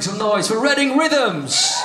make some noise for Reading Rhythms.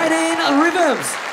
Reading Rhythms.